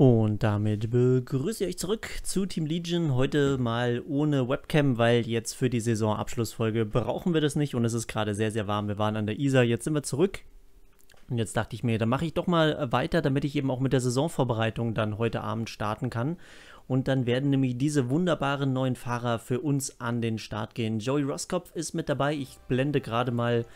Und damit begrüße ich euch zurück zu Team Legion. Heute mal ohne Webcam, weil jetzt für die Saisonabschlussfolge brauchen wir das nicht und es ist gerade sehr, sehr warm. Wir waren an der Isar, jetzt sind wir zurück. Und jetzt dachte ich mir, dann mache ich doch mal weiter, damit ich eben auch mit der Saisonvorbereitung dann heute Abend starten kann. Und dann werden nämlich diese wunderbaren neuen Fahrer für uns an den Start gehen. Joey Roskopf ist mit dabei. Ich blende gerade mal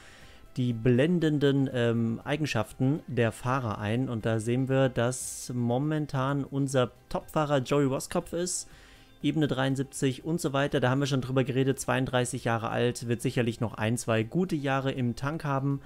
die blendenden ähm, Eigenschaften der Fahrer ein. Und da sehen wir, dass momentan unser Topfahrer Joey Roskopf ist. Ebene 73 und so weiter. Da haben wir schon drüber geredet. 32 Jahre alt, wird sicherlich noch ein, zwei gute Jahre im Tank haben.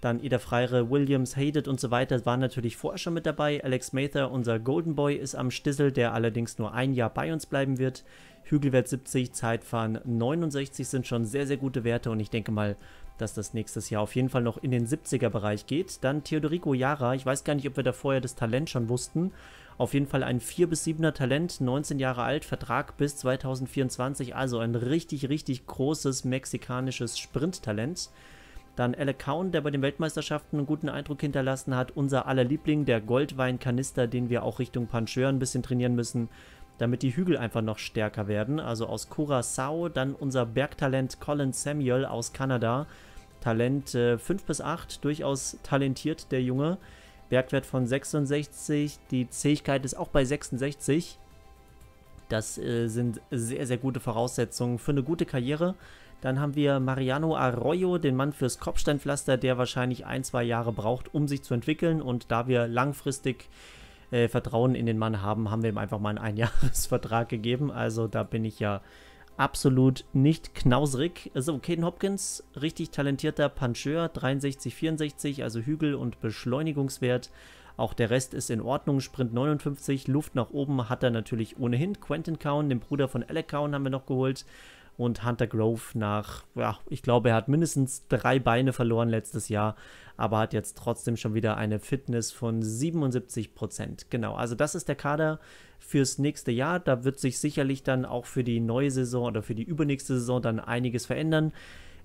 Dann Eder Freire, Williams, Hated und so weiter waren natürlich vorher schon mit dabei. Alex Mather, unser Golden Boy, ist am Stissel, der allerdings nur ein Jahr bei uns bleiben wird. Hügelwert 70, Zeitfahren 69 sind schon sehr, sehr gute Werte und ich denke mal, dass das nächstes Jahr auf jeden Fall noch in den 70er-Bereich geht. Dann Theodorico Jara, ich weiß gar nicht, ob wir da vorher das Talent schon wussten. Auf jeden Fall ein 4 bis 7er Talent, 19 Jahre alt, Vertrag bis 2024, also ein richtig, richtig großes mexikanisches Sprinttalent. Dann Alec Cowan, der bei den Weltmeisterschaften einen guten Eindruck hinterlassen hat. Unser aller Liebling, der Goldweinkanister, den wir auch Richtung Pancheur ein bisschen trainieren müssen, damit die Hügel einfach noch stärker werden. Also aus Curaçao, dann unser Bergtalent Colin Samuel aus Kanada. Talent äh, 5 bis 8, durchaus talentiert der Junge. Bergwert von 66, die Zähigkeit ist auch bei 66. Das äh, sind sehr, sehr gute Voraussetzungen für eine gute Karriere. Dann haben wir Mariano Arroyo, den Mann fürs Kopfsteinpflaster, der wahrscheinlich ein, zwei Jahre braucht, um sich zu entwickeln. Und da wir langfristig äh, Vertrauen in den Mann haben, haben wir ihm einfach mal einen Einjahresvertrag gegeben. Also da bin ich ja absolut nicht knausrig. Also Caden Hopkins, richtig talentierter Puncheur, 63, 64, also Hügel- und Beschleunigungswert. Auch der Rest ist in Ordnung. Sprint 59, Luft nach oben hat er natürlich ohnehin. Quentin Cowan, den Bruder von Alec Cowan, haben wir noch geholt und Hunter Grove nach, ja, ich glaube, er hat mindestens drei Beine verloren letztes Jahr, aber hat jetzt trotzdem schon wieder eine Fitness von 77 Prozent. Genau, also das ist der Kader fürs nächste Jahr. Da wird sich sicherlich dann auch für die neue Saison oder für die übernächste Saison dann einiges verändern.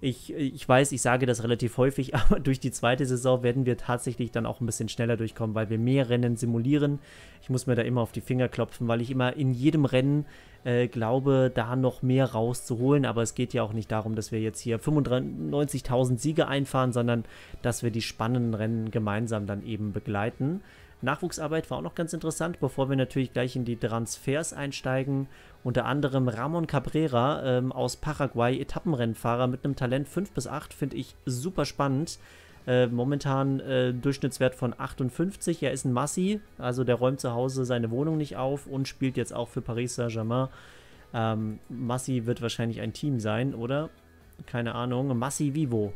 Ich, ich weiß, ich sage das relativ häufig, aber durch die zweite Saison werden wir tatsächlich dann auch ein bisschen schneller durchkommen, weil wir mehr Rennen simulieren. Ich muss mir da immer auf die Finger klopfen, weil ich immer in jedem Rennen äh, glaube, da noch mehr rauszuholen. Aber es geht ja auch nicht darum, dass wir jetzt hier 95.000 Siege einfahren, sondern dass wir die spannenden Rennen gemeinsam dann eben begleiten. Nachwuchsarbeit war auch noch ganz interessant, bevor wir natürlich gleich in die Transfers einsteigen. Unter anderem Ramon Cabrera ähm, aus Paraguay, Etappenrennfahrer mit einem Talent 5 bis 8, finde ich super spannend. Äh, momentan äh, Durchschnittswert von 58. Er ist ein Massi, also der räumt zu Hause seine Wohnung nicht auf und spielt jetzt auch für Paris Saint-Germain. Ähm, Massi wird wahrscheinlich ein Team sein, oder? Keine Ahnung. Massi Vivo.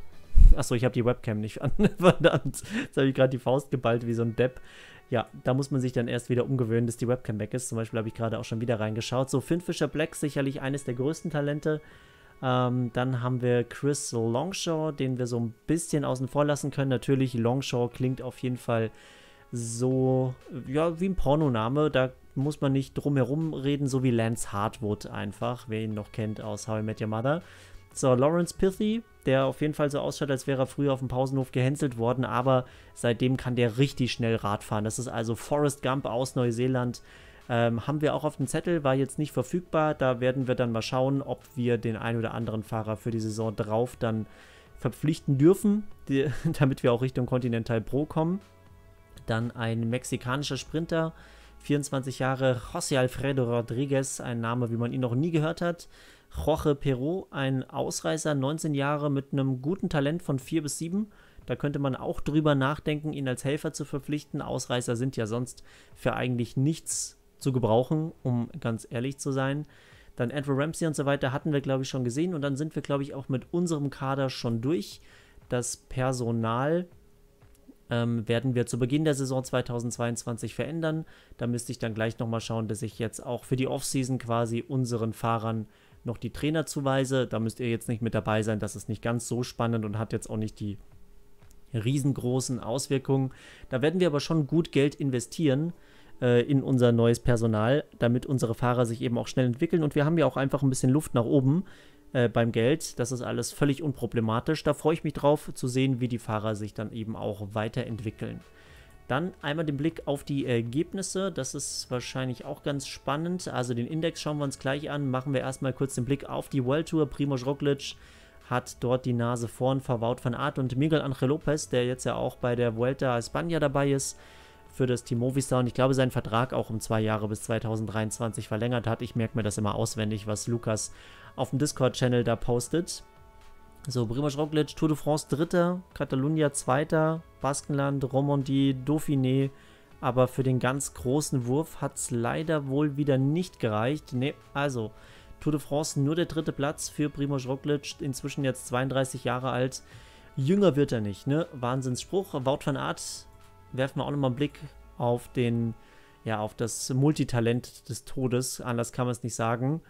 Achso, ich habe die Webcam nicht an. Verdammt. Jetzt habe ich gerade die Faust geballt wie so ein Depp. Ja, da muss man sich dann erst wieder umgewöhnen, dass die Webcam weg ist. Zum Beispiel habe ich gerade auch schon wieder reingeschaut. So, Finn Fisher Black, sicherlich eines der größten Talente. Ähm, dann haben wir Chris Longshaw, den wir so ein bisschen außen vor lassen können. Natürlich, Longshaw klingt auf jeden Fall so, ja, wie ein Pornoname. Da muss man nicht drum herum reden, so wie Lance Hartwood einfach, wer ihn noch kennt aus How I Met Your Mother. So, Lawrence Pithy, der auf jeden Fall so ausschaut, als wäre er früher auf dem Pausenhof gehänselt worden, aber seitdem kann der richtig schnell Rad fahren. Das ist also Forrest Gump aus Neuseeland. Ähm, haben wir auch auf dem Zettel, war jetzt nicht verfügbar. Da werden wir dann mal schauen, ob wir den einen oder anderen Fahrer für die Saison drauf dann verpflichten dürfen, die, damit wir auch Richtung Continental Pro kommen. Dann ein mexikanischer Sprinter, 24 Jahre, José Alfredo Rodriguez, ein Name, wie man ihn noch nie gehört hat. Jorge Perot, ein Ausreißer, 19 Jahre mit einem guten Talent von 4 bis 7. Da könnte man auch drüber nachdenken, ihn als Helfer zu verpflichten. Ausreißer sind ja sonst für eigentlich nichts zu gebrauchen, um ganz ehrlich zu sein. Dann Andrew Ramsey und so weiter hatten wir, glaube ich, schon gesehen. Und dann sind wir, glaube ich, auch mit unserem Kader schon durch. Das Personal ähm, werden wir zu Beginn der Saison 2022 verändern. Da müsste ich dann gleich nochmal schauen, dass ich jetzt auch für die Offseason quasi unseren Fahrern noch die Trainer zuweise. Da müsst ihr jetzt nicht mit dabei sein. Das ist nicht ganz so spannend und hat jetzt auch nicht die riesengroßen Auswirkungen. Da werden wir aber schon gut Geld investieren äh, in unser neues Personal, damit unsere Fahrer sich eben auch schnell entwickeln. Und wir haben ja auch einfach ein bisschen Luft nach oben äh, beim Geld. Das ist alles völlig unproblematisch. Da freue ich mich drauf zu sehen, wie die Fahrer sich dann eben auch weiterentwickeln. Dann einmal den Blick auf die Ergebnisse. Das ist wahrscheinlich auch ganz spannend. Also den Index schauen wir uns gleich an. Machen wir erstmal kurz den Blick auf die World Tour. Primoz Roglic hat dort die Nase vorn verbaut von Art und Miguel Angel Lopez, der jetzt ja auch bei der Vuelta a España dabei ist für das Team Movistar und ich glaube, seinen Vertrag auch um zwei Jahre bis 2023 verlängert hat. Ich merke mir das immer auswendig, was Lukas auf dem Discord-Channel da postet. So, Primoz Roglic, Tour de France Dritter, Catalunya Zweiter, Baskenland, Romandie, Dauphiné. Aber für den ganz großen Wurf hat es leider wohl wieder nicht gereicht. Ne, also Tour de France nur der dritte Platz für Primoz Roglic, inzwischen jetzt 32 Jahre alt. Jünger wird er nicht, ne? Wahnsinnsspruch. Wout van Aert, werfen wir auch nochmal einen Blick auf den, ja, auf das Multitalent des Todes. Anders kann man es nicht sagen.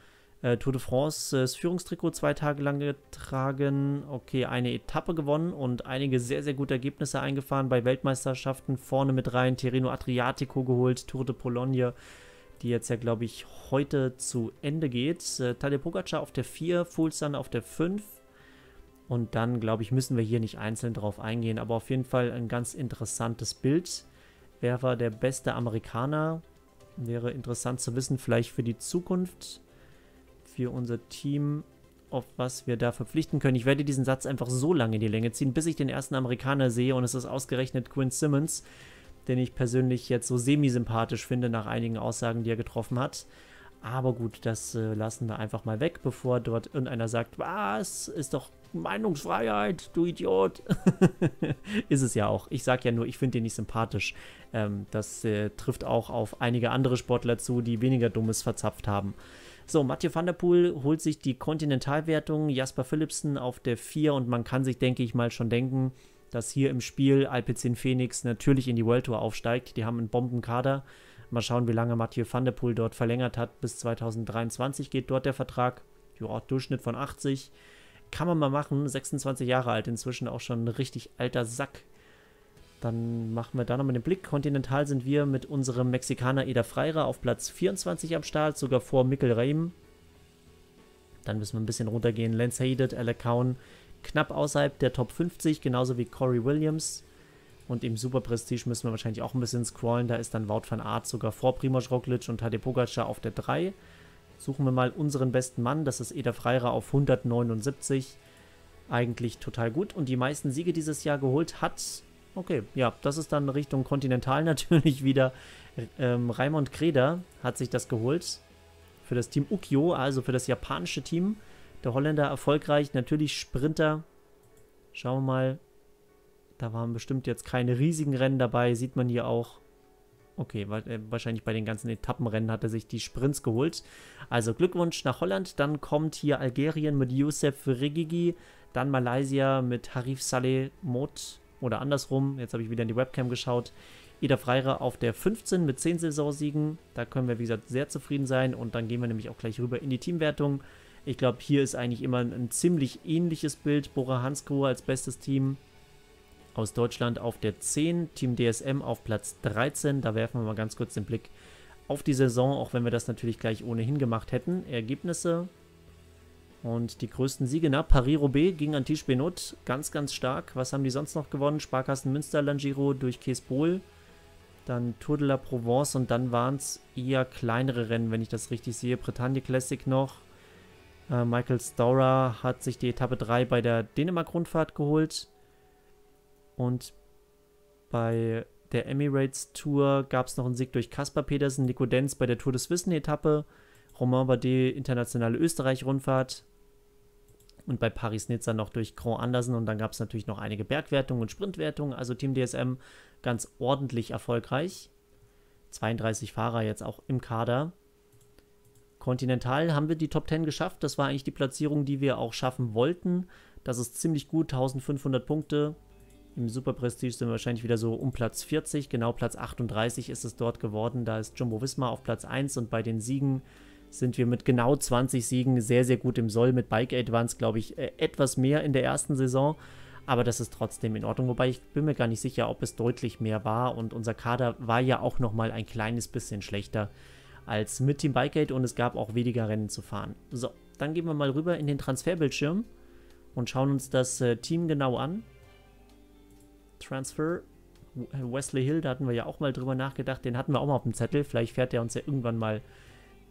Äh, Tour de France, das Führungstrikot zwei Tage lang getragen. Okay, eine Etappe gewonnen und einige sehr, sehr gute Ergebnisse eingefahren bei Weltmeisterschaften. Vorne mit rein Tirreno Adriatico geholt, Tour de Pologne, die jetzt ja, glaube ich, heute zu Ende geht. Äh, Tadej Pogacar auf der 4, Fulsan auf der 5. Und dann, glaube ich, müssen wir hier nicht einzeln drauf eingehen, aber auf jeden Fall ein ganz interessantes Bild. Wer war der beste Amerikaner? Wäre interessant zu wissen, vielleicht für die Zukunft für unser Team, auf was wir da verpflichten können. Ich werde diesen Satz einfach so lange in die Länge ziehen, bis ich den ersten Amerikaner sehe und es ist ausgerechnet Quinn Simmons, den ich persönlich jetzt so semi-sympathisch finde nach einigen Aussagen, die er getroffen hat. Aber gut, das äh, lassen wir einfach mal weg, bevor dort irgendeiner sagt, was, ist doch Meinungsfreiheit, du Idiot. ist es ja auch. Ich sage ja nur, ich finde den nicht sympathisch. Ähm, das äh, trifft auch auf einige andere Sportler zu, die weniger Dummes verzapft haben. So, Mathieu van der Poel holt sich die Kontinentalwertung, Jasper Philipsen auf der 4 und man kann sich, denke ich mal, schon denken, dass hier im Spiel Alpecin Phoenix natürlich in die World Tour aufsteigt. Die haben einen Bombenkader. Mal schauen, wie lange Mathieu van der Poel dort verlängert hat. Bis 2023 geht dort der Vertrag. Ja, Durchschnitt von 80. Kann man mal machen. 26 Jahre alt, inzwischen auch schon ein richtig alter Sack. Dann machen wir da nochmal den Blick. Kontinental sind wir mit unserem Mexikaner Eda Freire auf Platz 24 am Start, sogar vor Mikkel Reim. Dann müssen wir ein bisschen runtergehen. Lance Hated, Alec Cowan knapp außerhalb der Top 50, genauso wie Corey Williams. Und im Super Prestige müssen wir wahrscheinlich auch ein bisschen scrollen. Da ist dann Wout van Aert sogar vor Primoz Roglic und Tadej Pogacar auf der 3. Suchen wir mal unseren besten Mann. Das ist Eda Freire auf 179. Eigentlich total gut. Und die meisten Siege dieses Jahr geholt hat Okay, ja, das ist dann Richtung Kontinental natürlich wieder. Ähm, Raimond Kreder hat sich das geholt für das Team Ukyo, also für das japanische Team. Der Holländer erfolgreich, natürlich Sprinter. Schauen wir mal. Da waren bestimmt jetzt keine riesigen Rennen dabei, sieht man hier auch. Okay, äh, wahrscheinlich bei den ganzen Etappenrennen hat er sich die Sprints geholt. Also Glückwunsch nach Holland. Dann kommt hier Algerien mit Youssef Regigi. Dann Malaysia mit Harif Saleh Mot oder andersrum, jetzt habe ich wieder in die Webcam geschaut. Ida Freire auf der 15 mit 10 Saisonsiegen. Da können wir, wie gesagt, sehr zufrieden sein. Und dann gehen wir nämlich auch gleich rüber in die Teamwertung. Ich glaube, hier ist eigentlich immer ein, ein ziemlich ähnliches Bild. Bora Hansgrohe als bestes Team aus Deutschland auf der 10. Team DSM auf Platz 13. Da werfen wir mal ganz kurz den Blick auf die Saison, auch wenn wir das natürlich gleich ohnehin gemacht hätten. Ergebnisse und die größten Siege, na, Paris-Roubaix gegen Antiche Benot, ganz, ganz stark. Was haben die sonst noch gewonnen? Sparkassen Münster, Langiro durch Kespol, dann Tour de la Provence und dann waren es eher kleinere Rennen, wenn ich das richtig sehe. Bretagne Classic noch. Äh, Michael Storer hat sich die Etappe 3 bei der Dänemark-Rundfahrt geholt. Und bei der Emirates Tour gab es noch einen Sieg durch Kaspar Petersen, Nico Denz bei der Tour des Wissen-Etappe. Romain Bardet, internationale Österreich-Rundfahrt und bei Paris-Nizza noch durch Grand Andersen und dann gab es natürlich noch einige Bergwertungen und Sprintwertungen, also Team DSM ganz ordentlich erfolgreich. 32 Fahrer jetzt auch im Kader. Continental haben wir die Top 10 geschafft, das war eigentlich die Platzierung, die wir auch schaffen wollten. Das ist ziemlich gut, 1500 Punkte. Im Super Prestige sind wir wahrscheinlich wieder so um Platz 40, genau Platz 38 ist es dort geworden. Da ist Jumbo Visma auf Platz 1 und bei den Siegen sind wir mit genau 20 Siegen sehr, sehr gut im Soll. Mit Bike Aid waren es, glaube ich, äh, etwas mehr in der ersten Saison. Aber das ist trotzdem in Ordnung. Wobei ich bin mir gar nicht sicher, ob es deutlich mehr war. Und unser Kader war ja auch nochmal ein kleines bisschen schlechter als mit Team Bike Aid. Und es gab auch weniger Rennen zu fahren. So, dann gehen wir mal rüber in den Transferbildschirm und schauen uns das äh, Team genau an. Transfer. Wesley Hill, da hatten wir ja auch mal drüber nachgedacht, den hatten wir auch mal auf dem Zettel. Vielleicht fährt er uns ja irgendwann mal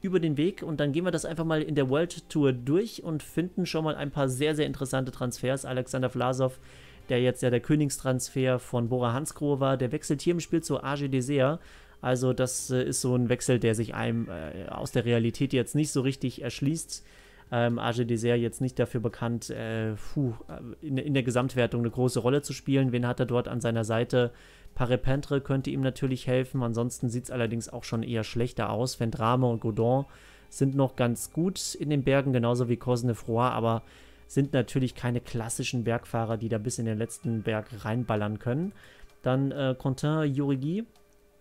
über den Weg und dann gehen wir das einfach mal in der World Tour durch und finden schon mal ein paar sehr, sehr interessante Transfers. Alexander Vlasov, der jetzt ja der Königstransfer von Bora Hansgrohe war, der wechselt hier im Spiel zu AG Desea. Also das äh, ist so ein Wechsel, der sich einem äh, aus der Realität jetzt nicht so richtig erschließt. Ähm, AG Desert jetzt nicht dafür bekannt, äh, puh, äh, in, in, der Gesamtwertung eine große Rolle zu spielen. Wen hat er dort an seiner Seite? Parepentre könnte ihm natürlich helfen. Ansonsten sieht es allerdings auch schon eher schlechter aus. Vendrame und Godon sind noch ganz gut in den Bergen, genauso wie Cosnefroy, aber sind natürlich keine klassischen Bergfahrer, die da bis in den letzten Berg reinballern können. Dann äh, Quentin Jurigui,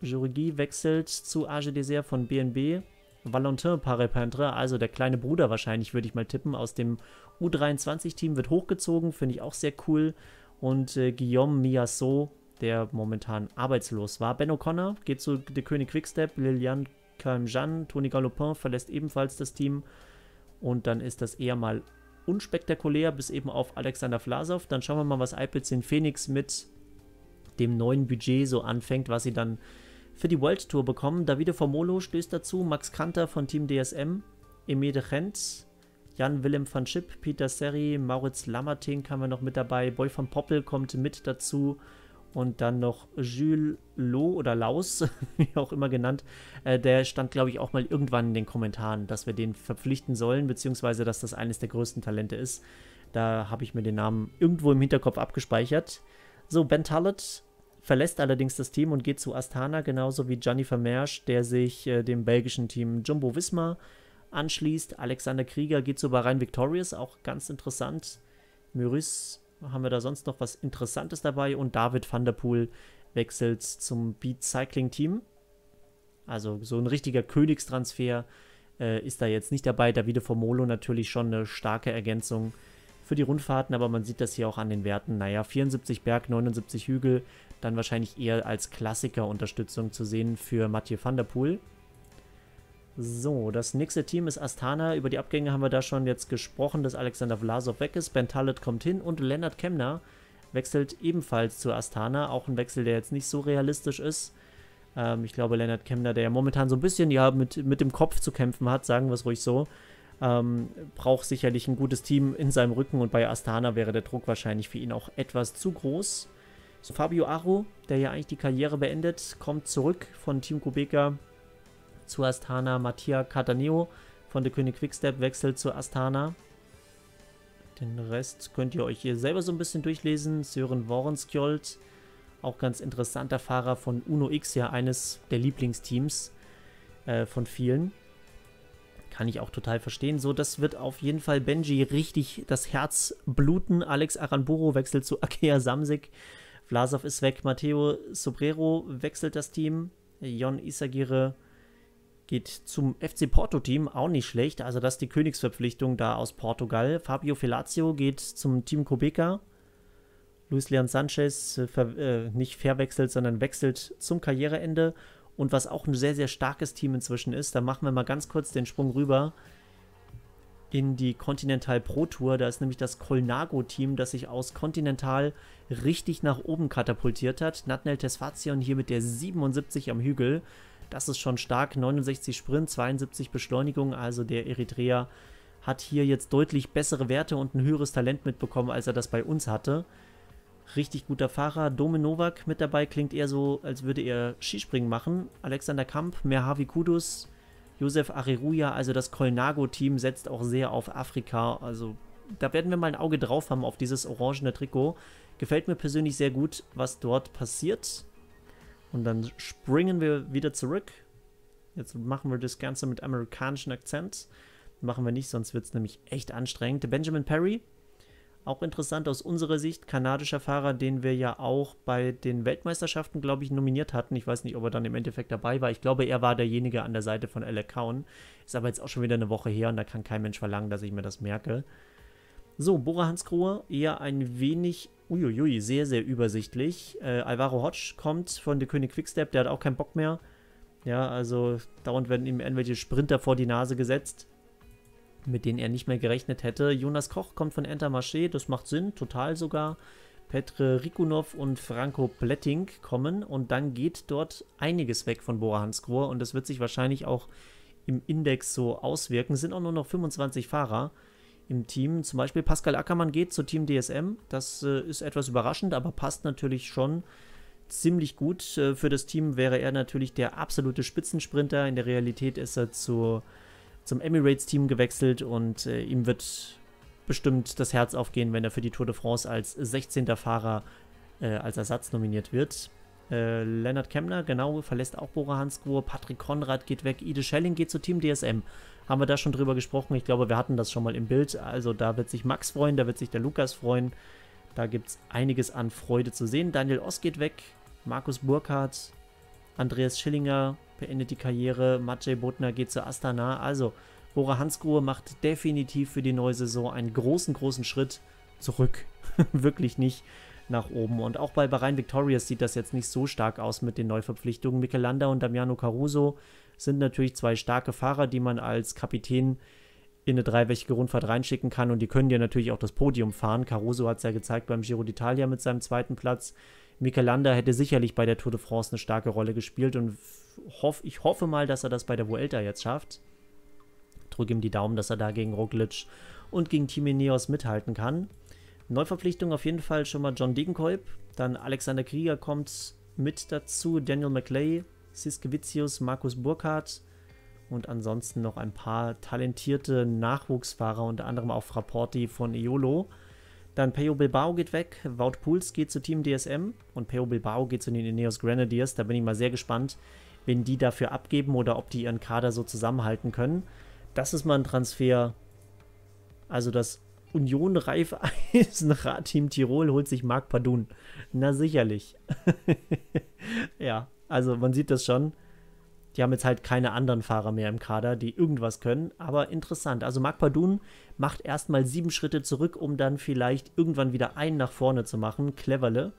Jurigui wechselt zu AG Desert von BNB. Valentin Parepintre, also der kleine Bruder wahrscheinlich, würde ich mal tippen, aus dem U23-Team wird hochgezogen, finde ich auch sehr cool. Und äh, Guillaume Miasso, der momentan arbeitslos war. Ben O'Connor geht zu der König Quickstep, Liliane Calmjan, Tony Galopin verlässt ebenfalls das Team. Und dann ist das eher mal unspektakulär, bis eben auf Alexander Vlasov. Dann schauen wir mal, was Alpecin Phoenix mit dem neuen Budget so anfängt, was sie dann für die World Tour bekommen. Davide Formolo stößt dazu, Max Kanter von Team DSM, Emile de Gent, Jan Willem van Schip, Peter Serri, Mauritz Lammertink haben wir noch mit dabei, Boy van Poppel kommt mit dazu und dann noch Jules Loh oder Laus, wie auch immer genannt. Äh, der stand, glaube ich, auch mal irgendwann in den Kommentaren, dass wir den verpflichten sollen, beziehungsweise dass das eines der größten Talente ist. Da habe ich mir den Namen irgendwo im Hinterkopf abgespeichert. So, Ben Tullett verlässt allerdings das Team und geht zu Astana, genauso wie Gianni Vermersch, der sich äh, dem belgischen Team Jumbo Visma anschließt. Alexander Krieger geht zu Bahrain Victorious, auch ganz interessant. Maurice haben wir da sonst noch was Interessantes dabei und David van der Poel wechselt zum Beat Cycling Team. Also so ein richtiger Königstransfer äh, ist da jetzt nicht dabei. Davide Formolo natürlich schon eine starke Ergänzung für die Rundfahrten, aber man sieht das hier auch an den Werten. Naja, 74 Berg, 79 Hügel, dann wahrscheinlich eher als Klassiker-Unterstützung zu sehen für Mathieu van der Poel. So, das nächste Team ist Astana. Über die Abgänge haben wir da schon jetzt gesprochen, dass Alexander Vlasov weg ist. Ben Tallet kommt hin und Lennart Kemner wechselt ebenfalls zu Astana. Auch ein Wechsel, der jetzt nicht so realistisch ist. Ähm, ich glaube, Lennart Kemner, der ja momentan so ein bisschen ja, mit, mit dem Kopf zu kämpfen hat, sagen wir es ruhig so, ähm, braucht sicherlich ein gutes Team in seinem Rücken und bei Astana wäre der Druck wahrscheinlich für ihn auch etwas zu groß. So, Fabio Aro, der ja eigentlich die Karriere beendet, kommt zurück von Team Kubeka zu Astana. Mattia Cataneo von der König Quickstep wechselt zu Astana. Den Rest könnt ihr euch hier selber so ein bisschen durchlesen. Sören Worenskjold, auch ganz interessanter Fahrer von Uno X, ja eines der Lieblingsteams äh, von vielen. Kann ich auch total verstehen. So, das wird auf jeden Fall Benji richtig das Herz bluten. Alex Aranburu wechselt zu Akea Samsik. Vlasov ist weg. Matteo Sobrero wechselt das Team. Jon Isagire geht zum FC Porto-Team, auch nicht schlecht. Also das ist die Königsverpflichtung da aus Portugal. Fabio Felazio geht zum Team Cobeca. Luis Leon Sanchez äh, äh, nicht verwechselt, sondern wechselt zum Karriereende. Und was auch ein sehr, sehr starkes Team inzwischen ist, da machen wir mal ganz kurz den Sprung rüber in die Continental Pro Tour. Da ist nämlich das Colnago-Team, das sich aus Continental richtig nach oben katapultiert hat. Natnel Tesfazion hier mit der 77 am Hügel. Das ist schon stark. 69 Sprint, 72 Beschleunigung. Also der Eritreer hat hier jetzt deutlich bessere Werte und ein höheres Talent mitbekommen, als er das bei uns hatte. Richtig guter Fahrer. Dome mit dabei klingt eher so, als würde er Skispringen machen. Alexander Kamp, Merhavi Kudus, Josef Areruya, also das Colnago-Team setzt auch sehr auf Afrika. Also da werden wir mal ein Auge drauf haben auf dieses orangene Trikot. Gefällt mir persönlich sehr gut, was dort passiert. Und dann springen wir wieder zurück. Jetzt machen wir das Ganze mit amerikanischem Akzent. Machen wir nicht, sonst wird es nämlich echt anstrengend. Benjamin Perry, auch interessant aus unserer Sicht, kanadischer Fahrer, den wir ja auch bei den Weltmeisterschaften, glaube ich, nominiert hatten. Ich weiß nicht, ob er dann im Endeffekt dabei war. Ich glaube, er war derjenige an der Seite von Alec Cowan. Ist aber jetzt auch schon wieder eine Woche her und da kann kein Mensch verlangen, dass ich mir das merke. So, Bora Hansgrohe, eher ein wenig Uiuiui, sehr, sehr übersichtlich. Äh, Alvaro Hodge kommt von der König Quickstep, der hat auch keinen Bock mehr. Ja, also dauernd werden ihm irgendwelche Sprinter vor die Nase gesetzt, mit denen er nicht mehr gerechnet hätte. Jonas Koch kommt von Intermarché, das macht Sinn, total sogar. Petre Rikunov und Franco Pletting kommen und dann geht dort einiges weg von Bora Hansgrohe und das wird sich wahrscheinlich auch im Index so auswirken. Es sind auch nur noch 25 Fahrer im Team. Zum Beispiel Pascal Ackermann geht zu Team DSM. Das äh, ist etwas überraschend, aber passt natürlich schon ziemlich gut. Äh, für das Team wäre er natürlich der absolute Spitzensprinter. In der Realität ist er zu, zum Emirates-Team gewechselt und äh, ihm wird bestimmt das Herz aufgehen, wenn er für die Tour de France als 16. Fahrer äh, als Ersatz nominiert wird. Äh, Lennart Kemner, genau, verlässt auch Bora Hansgrohe. Patrick Konrad geht weg. Ide Schelling geht zu Team DSM. Haben wir da schon drüber gesprochen? Ich glaube, wir hatten das schon mal im Bild. Also da wird sich Max freuen, da wird sich der Lukas freuen. Da gibt es einiges an Freude zu sehen. Daniel Oss geht weg. Markus Burkhardt, Andreas Schillinger beendet die Karriere. Maciej Botner geht zu Astana. Also Bora Hansgrohe macht definitiv für die neue Saison einen großen, großen Schritt zurück. Wirklich nicht nach oben. Und auch bei Bahrain Victorious sieht das jetzt nicht so stark aus mit den Neuverpflichtungen. Michelanda und Damiano Caruso sind natürlich zwei starke Fahrer, die man als Kapitän in eine dreiwöchige Rundfahrt reinschicken kann und die können ja natürlich auch das Podium fahren. Caruso hat es ja gezeigt beim Giro d'Italia mit seinem zweiten Platz. Michelanda hätte sicherlich bei der Tour de France eine starke Rolle gespielt und hoff, ich hoffe mal, dass er das bei der Vuelta jetzt schafft drücke ihm die Daumen, dass er da gegen Roglic und gegen Team Ineos mithalten kann. Neuverpflichtung auf jeden Fall schon mal John Degenkolb. Dann Alexander Krieger kommt mit dazu. Daniel McLay, Siskevicius, Markus Burkhardt und ansonsten noch ein paar talentierte Nachwuchsfahrer, unter anderem auch Frapporti von Iolo. Dann Peo Bilbao geht weg, Wout Puls geht zu Team DSM und Peo Bilbao geht zu den Ineos Grenadiers. Da bin ich mal sehr gespannt, wen die dafür abgeben oder ob die ihren Kader so zusammenhalten können. Das ist mal ein Transfer. Also das Union Raiffeisen-Radteam Tirol holt sich Marc Padun. Na sicherlich. ja, also man sieht das schon. Die haben jetzt halt keine anderen Fahrer mehr im Kader, die irgendwas können, aber interessant. Also Marc Padun macht erstmal sieben Schritte zurück, um dann vielleicht irgendwann wieder einen nach vorne zu machen. Cleverle.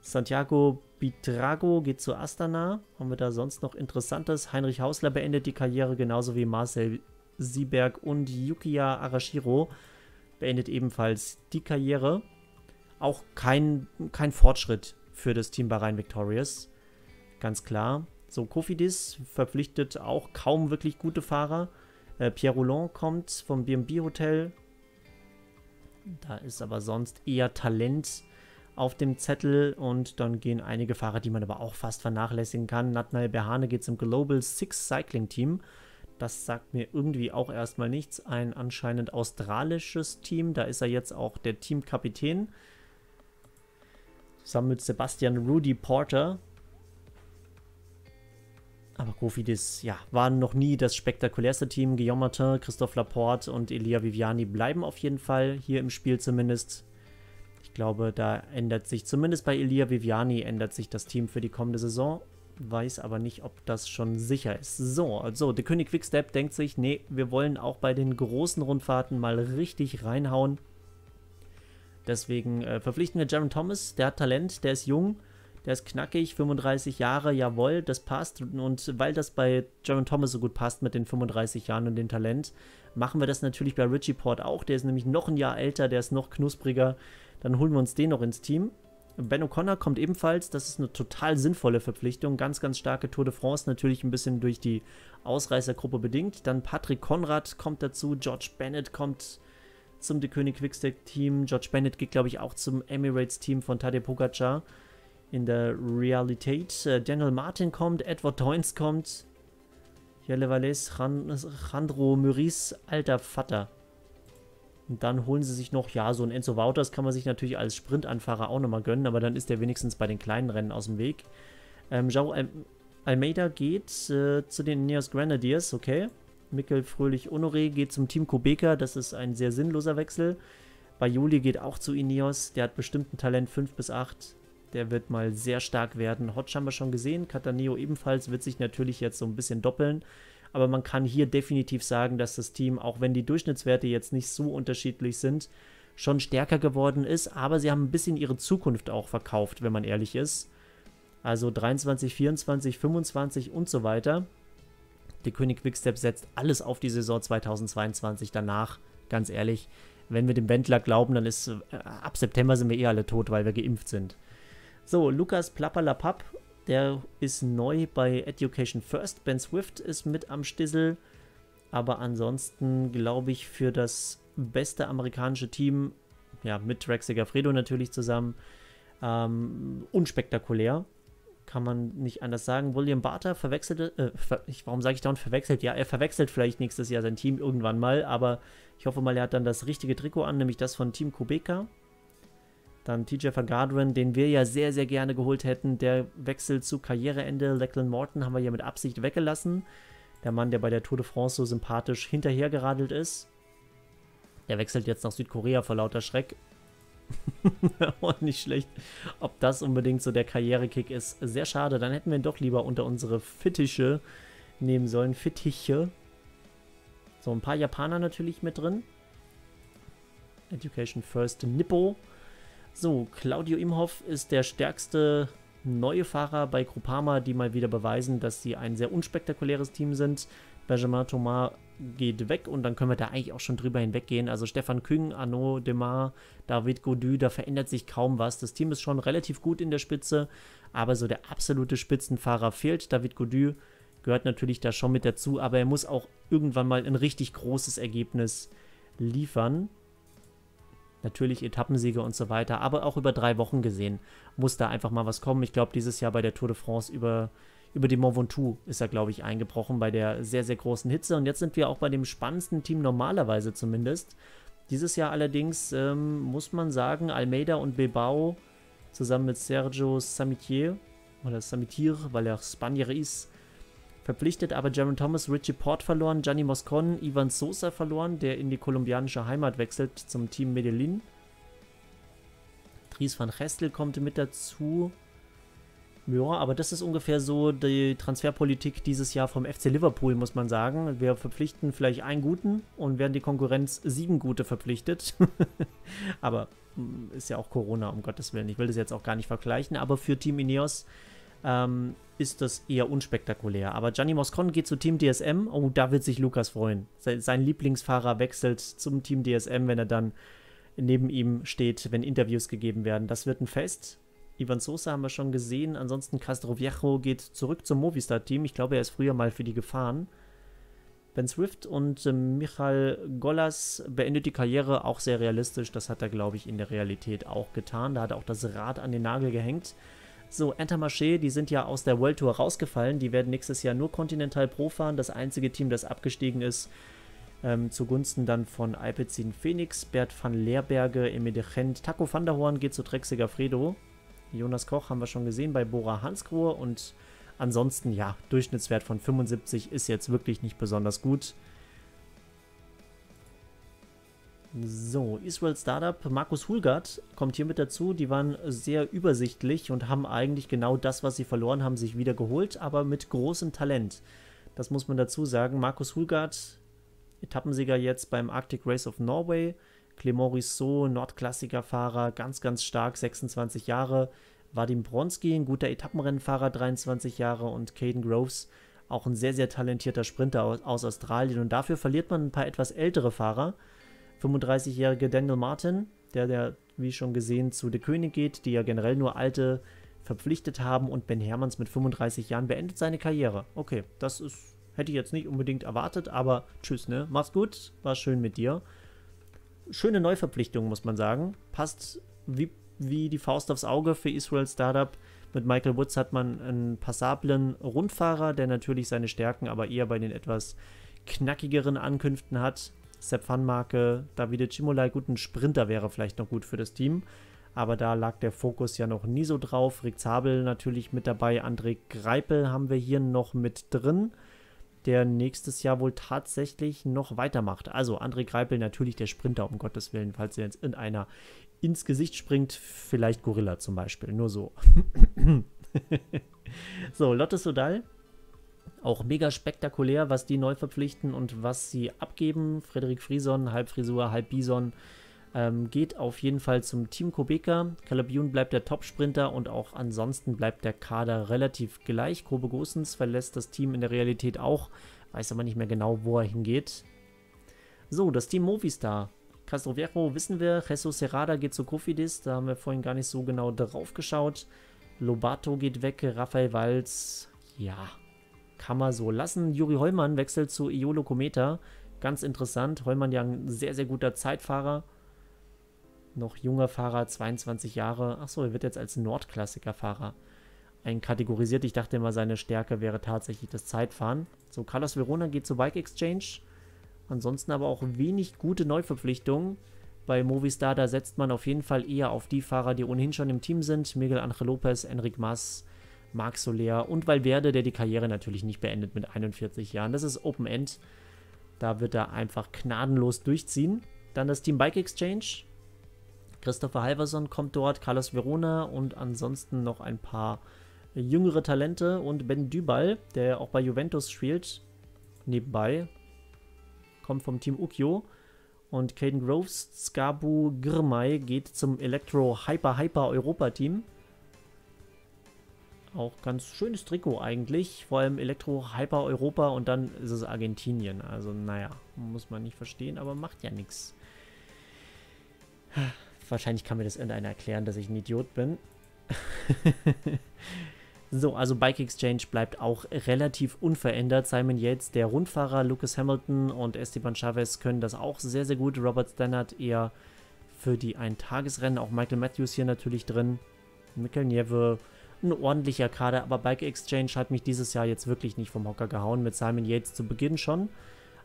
Santiago Bitrago geht zu Astana. Haben wir da sonst noch Interessantes? Heinrich Hausler beendet die Karriere genauso wie Marcel Sieberg und Yukiya Arashiro beendet ebenfalls die Karriere. Auch kein, kein Fortschritt für das Team Bahrain Victorious. Ganz klar. So, Kofidis verpflichtet auch kaum wirklich gute Fahrer. Äh, Pierre Roulon kommt vom BB Hotel. Da ist aber sonst eher Talent auf dem Zettel und dann gehen einige Fahrer, die man aber auch fast vernachlässigen kann. Natnael Berhane geht zum Global Six Cycling Team. Das sagt mir irgendwie auch erstmal nichts. Ein anscheinend australisches Team. Da ist er jetzt auch der Teamkapitän. Zusammen mit Sebastian Rudy Porter. Aber Kofidis, ja, waren noch nie das spektakulärste Team. Guillaume Martin, Christophe Laporte und Elia Viviani bleiben auf jeden Fall hier im Spiel zumindest. Ich glaube, da ändert sich, zumindest bei Elia Viviani, ändert sich das Team für die kommende Saison. Weiß aber nicht, ob das schon sicher ist. So, also der König Quickstep denkt sich, nee, wir wollen auch bei den großen Rundfahrten mal richtig reinhauen. Deswegen äh, verpflichten wir Jaron Thomas, der hat Talent, der ist jung, der ist knackig, 35 Jahre, jawohl, das passt. Und weil das bei Jaron Thomas so gut passt mit den 35 Jahren und dem Talent, machen wir das natürlich bei Richie Port auch. Der ist nämlich noch ein Jahr älter, der ist noch knuspriger. Dann holen wir uns den noch ins Team. Ben O'Connor kommt ebenfalls. Das ist eine total sinnvolle Verpflichtung. Ganz, ganz starke Tour de France. Natürlich ein bisschen durch die Ausreißergruppe bedingt. Dann Patrick Konrad kommt dazu. George Bennett kommt zum De König Quickstep Team. George Bennett geht, glaube ich, auch zum Emirates Team von Tadej Pogacar in der Realität. Äh, Daniel Martin kommt. Edward Toynes kommt. Jelle Valles, Jandro Meurice, alter Vater. Und dann holen sie sich noch, ja, so ein Enzo Wouters kann man sich natürlich als Sprintanfahrer auch nochmal gönnen, aber dann ist der wenigstens bei den kleinen Rennen aus dem Weg. Ähm, Al Almeida geht äh, zu den Neos Grenadiers, okay. Mikkel Fröhlich-Honoré geht zum Team Kubeka, das ist ein sehr sinnloser Wechsel. Bei Juli geht auch zu Ineos, der hat bestimmt ein Talent 5 bis 8. Der wird mal sehr stark werden. Hotch haben wir schon gesehen, Cataneo ebenfalls wird sich natürlich jetzt so ein bisschen doppeln aber man kann hier definitiv sagen, dass das Team, auch wenn die Durchschnittswerte jetzt nicht so unterschiedlich sind, schon stärker geworden ist, aber sie haben ein bisschen ihre Zukunft auch verkauft, wenn man ehrlich ist. Also 23, 24, 25 und so weiter. Der König Quickstep setzt alles auf die Saison 2022 danach, ganz ehrlich, wenn wir dem Wendler glauben, dann ist äh, ab September sind wir eh alle tot, weil wir geimpft sind. So, Lukas Plappalapap, der ist neu bei Education First. Ben Swift ist mit am Stissel. Aber ansonsten glaube ich für das beste amerikanische Team, ja, mit Rex Segafredo natürlich zusammen, ähm, unspektakulär. Kann man nicht anders sagen. William Barter verwechselte, äh, ver warum sage ich dauernd verwechselt? Ja, er verwechselt vielleicht nächstes Jahr sein Team irgendwann mal, aber ich hoffe mal, er hat dann das richtige Trikot an, nämlich das von Team Kubeka. Dann TJ van den wir ja sehr, sehr gerne geholt hätten. Der wechselt zu Karriereende. Lachlan Morton haben wir ja mit Absicht weggelassen. Der Mann, der bei der Tour de France so sympathisch hinterhergeradelt ist. Der wechselt jetzt nach Südkorea vor lauter Schreck. Und nicht schlecht. Ob das unbedingt so der Karrierekick ist, sehr schade. Dann hätten wir ihn doch lieber unter unsere Fittiche nehmen sollen. Fittiche. So, ein paar Japaner natürlich mit drin. Education First Nippo. So, Claudio Imhoff ist der stärkste neue Fahrer bei Groupama, die mal wieder beweisen, dass sie ein sehr unspektakuläres Team sind. Benjamin Thomas geht weg und dann können wir da eigentlich auch schon drüber hinweggehen. Also Stefan Küng, Arnaud Demar, David Godu, da verändert sich kaum was. Das Team ist schon relativ gut in der Spitze, aber so der absolute Spitzenfahrer fehlt. David Godu gehört natürlich da schon mit dazu, aber er muss auch irgendwann mal ein richtig großes Ergebnis liefern. Natürlich Etappensiege und so weiter, aber auch über drei Wochen gesehen muss da einfach mal was kommen. Ich glaube, dieses Jahr bei der Tour de France über, über die Mont Ventoux ist er, glaube ich, eingebrochen bei der sehr, sehr großen Hitze. Und jetzt sind wir auch bei dem spannendsten Team normalerweise zumindest. Dieses Jahr allerdings ähm, muss man sagen, Almeida und Bilbao zusammen mit Sergio Samitier, oder Samitier, weil er Spanier ist, verpflichtet, aber Jaron Thomas, Richie Port verloren, Gianni Moscon, Ivan Sosa verloren, der in die kolumbianische Heimat wechselt zum Team Medellin. Dries van Gestel kommt mit dazu. Ja, aber das ist ungefähr so die Transferpolitik dieses Jahr vom FC Liverpool, muss man sagen. Wir verpflichten vielleicht einen guten und werden die Konkurrenz sieben gute verpflichtet. aber hm, ist ja auch Corona, um Gottes Willen. Ich will das jetzt auch gar nicht vergleichen, aber für Team Ineos ähm, ist das eher unspektakulär. Aber Gianni Moscon geht zu Team DSM. Oh, da wird sich Lukas freuen. Sein Lieblingsfahrer wechselt zum Team DSM, wenn er dann neben ihm steht, wenn Interviews gegeben werden. Das wird ein Fest. Ivan Sosa haben wir schon gesehen. Ansonsten Castro Viejo geht zurück zum Movistar-Team. Ich glaube, er ist früher mal für die gefahren. Ben Swift und äh, Michael Gollas beendet die Karriere auch sehr realistisch. Das hat er, glaube ich, in der Realität auch getan. Da hat er auch das Rad an den Nagel gehängt. So, Intermarché, die sind ja aus der World Tour rausgefallen. Die werden nächstes Jahr nur Continental Pro fahren. Das einzige Team, das abgestiegen ist, ähm, zugunsten dann von Alpecin Phoenix, Bert van Leerberge, Emile Gent, Taco van der Horn geht zu Drexiger Fredo. Jonas Koch haben wir schon gesehen bei Bora Hansgrohe und ansonsten, ja, Durchschnittswert von 75 ist jetzt wirklich nicht besonders gut. So, Israel Startup, Markus Hulgard kommt hier mit dazu. Die waren sehr übersichtlich und haben eigentlich genau das, was sie verloren haben, sich wieder geholt, aber mit großem Talent. Das muss man dazu sagen. Markus Hulgard, Etappensieger jetzt beim Arctic Race of Norway. Clément Rousseau, Nordklassikerfahrer, ganz, ganz stark, 26 Jahre. Vadim Bronski, ein guter Etappenrennfahrer, 23 Jahre. Und Caden Groves, auch ein sehr, sehr talentierter Sprinter aus, aus Australien. Und dafür verliert man ein paar etwas ältere Fahrer. 35-jährige Daniel Martin, der, der, wie schon gesehen, zu The König geht, die ja generell nur alte verpflichtet haben und Ben Hermanns mit 35 Jahren beendet seine Karriere. Okay, das ist, hätte ich jetzt nicht unbedingt erwartet, aber tschüss, ne? Mach's gut, war schön mit dir. Schöne Neuverpflichtung, muss man sagen. Passt wie, wie die Faust aufs Auge für Israel Startup. Mit Michael Woods hat man einen passablen Rundfahrer, der natürlich seine Stärken aber eher bei den etwas knackigeren Ankünften hat. Sepp Van Marke, Davide Cimolai, guten Sprinter wäre vielleicht noch gut für das Team. Aber da lag der Fokus ja noch nie so drauf. Rick Zabel natürlich mit dabei. André Greipel haben wir hier noch mit drin, der nächstes Jahr wohl tatsächlich noch weitermacht. Also André Greipel natürlich der Sprinter, um Gottes Willen, falls er jetzt in einer ins Gesicht springt. Vielleicht Gorilla zum Beispiel. Nur so. so, Lotte Sodal auch mega spektakulär, was die neu verpflichten und was sie abgeben. Frederik Frieson, halb Frisur, halb Bison, ähm, geht auf jeden Fall zum Team Kobeka. Caleb Youn bleibt der Top-Sprinter und auch ansonsten bleibt der Kader relativ gleich. Kobe Gosens verlässt das Team in der Realität auch, weiß aber nicht mehr genau, wo er hingeht. So, das Team Movistar Castroviejo wissen wir, Jesus Serrada geht zu Kofidis, da haben wir vorhin gar nicht so genau drauf geschaut. Lobato geht weg, Raphael Walz, ja, kann man so lassen. Juri Heumann wechselt zu Iolo Kometa, ganz interessant. Heumann ja ein sehr, sehr guter Zeitfahrer. Noch junger Fahrer, 22 Jahre. Achso, er wird jetzt als Nordklassiker-Fahrer einkategorisiert. Ich dachte immer, seine Stärke wäre tatsächlich das Zeitfahren. So, Carlos Verona geht zu Bike Exchange. Ansonsten aber auch wenig gute Neuverpflichtungen. Bei Movistar, da setzt man auf jeden Fall eher auf die Fahrer, die ohnehin schon im Team sind. Miguel Angel Lopez, Enric Mas, Marc Soler und Valverde, der die Karriere natürlich nicht beendet mit 41 Jahren. Das ist Open End. Da wird er einfach gnadenlos durchziehen. Dann das Team Bike Exchange. Christopher Halverson kommt dort, Carlos Verona und ansonsten noch ein paar jüngere Talente und Ben Dybal, der auch bei Juventus spielt, nebenbei kommt vom Team Ukyo. Und Caden Groves, Skabu Girmay geht zum Electro Hyper Hyper Europa Team. Auch ganz schönes Trikot eigentlich. Vor allem Elektro Hyper Europa und dann ist es Argentinien. Also naja, muss man nicht verstehen, aber macht ja nichts. Wahrscheinlich kann mir das irgendeiner erklären, dass ich ein Idiot bin. So, also Bike Exchange bleibt auch relativ unverändert. Simon Yates, der Rundfahrer, Lucas Hamilton und Esteban Chavez können das auch sehr, sehr gut. Robert Stannard eher für die Eintagesrennen. Auch Michael Matthews hier natürlich drin. Mikkel Nieve, ein ordentlicher Kader, aber Bike Exchange hat mich dieses Jahr jetzt wirklich nicht vom Hocker gehauen. Mit Simon Yates zu Beginn schon.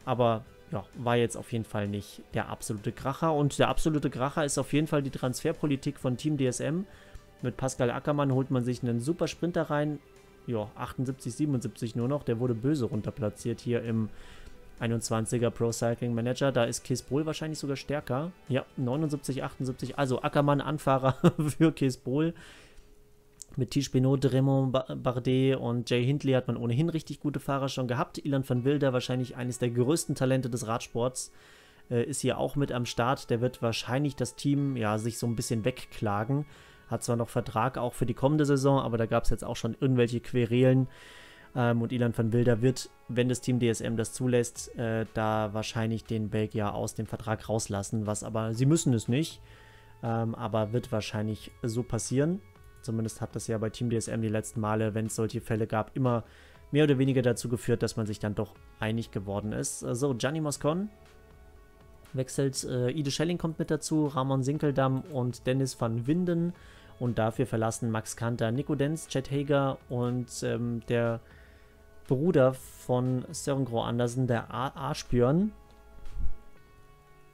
Aber ja, war jetzt auf jeden Fall nicht der absolute Kracher. Und der absolute Kracher ist auf jeden Fall die Transferpolitik von Team DSM. Mit Pascal Ackermann holt man sich einen super Sprinter rein. Ja, 78, 77 nur noch. Der wurde böse runterplatziert hier im 21er Pro Cycling Manager. Da ist Kees Bohl wahrscheinlich sogar stärker. Ja, 79, 78. Also Ackermann Anfahrer für Kees Bohl. Mit Tish Benot, Raymond Bardet und Jay Hindley hat man ohnehin richtig gute Fahrer schon gehabt. Ilan van Wilder, wahrscheinlich eines der größten Talente des Radsports, äh, ist hier auch mit am Start. Der wird wahrscheinlich das Team ja sich so ein bisschen wegklagen. Hat zwar noch Vertrag auch für die kommende Saison, aber da gab es jetzt auch schon irgendwelche Querelen. Ähm, und Ilan van Wilder wird, wenn das Team DSM das zulässt, äh, da wahrscheinlich den Belgier aus dem Vertrag rauslassen. Was aber, sie müssen es nicht, ähm, aber wird wahrscheinlich so passieren. Zumindest hat das ja bei Team DSM die letzten Male, wenn es solche Fälle gab, immer mehr oder weniger dazu geführt, dass man sich dann doch einig geworden ist. So, also, Gianni Moscon wechselt, äh, Ide Schelling kommt mit dazu, Ramon Sinkeldam und Dennis van Winden. Und dafür verlassen Max Kanter, Nico Denz, Chet Hager und ähm, der Bruder von Søren Gro Andersen, der Arschbjörn.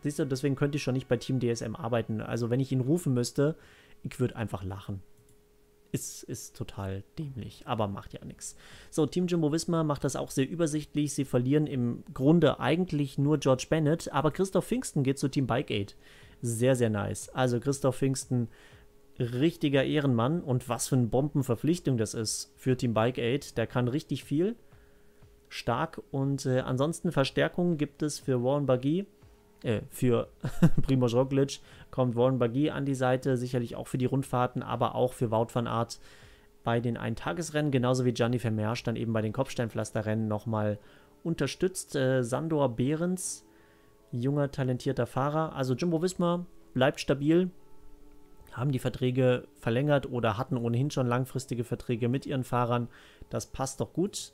Siehst du, deswegen könnte ich schon nicht bei Team DSM arbeiten. Also wenn ich ihn rufen müsste, ich würde einfach lachen. Ist, ist total dämlich, aber macht ja nichts. So, Team Jumbo Visma macht das auch sehr übersichtlich. Sie verlieren im Grunde eigentlich nur George Bennett, aber Christoph Pfingsten geht zu Team Bike Aid. Sehr, sehr nice. Also Christoph Pfingsten, richtiger Ehrenmann und was für eine Bombenverpflichtung das ist für Team Bike Aid. Der kann richtig viel. Stark und äh, ansonsten Verstärkungen gibt es für Warren Buggy äh, für Primoz Roglic kommt Warren Bagui an die Seite, sicherlich auch für die Rundfahrten, aber auch für Wout van Aert bei den Eintagesrennen, genauso wie Gianni Vermeersch dann eben bei den Kopfsteinpflasterrennen nochmal unterstützt. Äh, Sandor Behrens, junger, talentierter Fahrer. Also Jumbo Wismar bleibt stabil, haben die Verträge verlängert oder hatten ohnehin schon langfristige Verträge mit ihren Fahrern. Das passt doch gut.